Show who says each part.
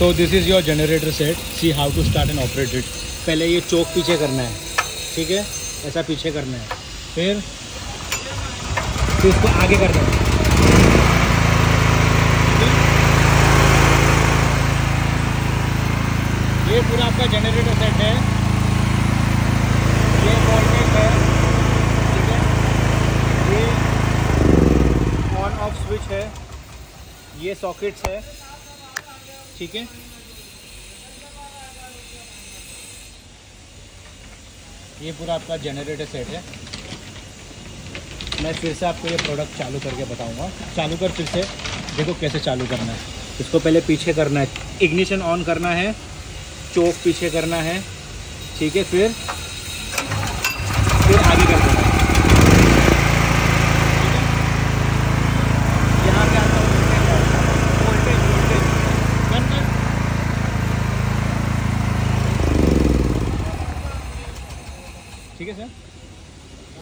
Speaker 1: So this is your generator set see how to start and operate it पहले ये चौक पीछे करना है। ठीक है? ऐसा पीछे करना है। फिर फिर इसको आगे करना है। ये पूरा आपका जनरेटर सेट है। ये वोल्टेज है। ठीक है? ये ऑन ऑफ़ स्विच है। ये सॉकेट्स है। ठीक है? ये पूरा आपका जनरेटर सेट है। मैं फिर से आपको ये प्रोडक्ट चालू करके बताऊँगा। चालू कर फिर से। देखो कैसे चालू करना है। इसको पहले पीछे करना है। इग्निशन ऑन करना है। चौक पीछे करना है। ठीक है, फिर फिर आगे कर देना ठीक है? यहाँ पे आता है वोल्टेज वोल्टेज बंद कर ठीक है सर।